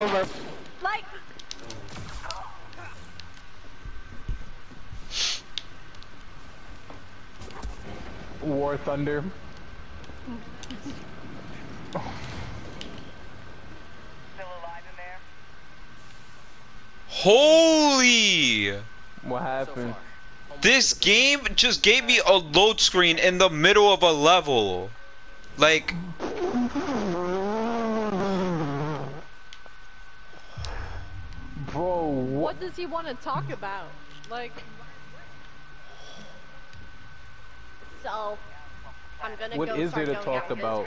over. Like, War Thunder. Holy! What happened? This game just gave me a load screen in the middle of a level. Like, Bro, what? what does he want to talk about? Like, so I'm gonna What go is there to talk about?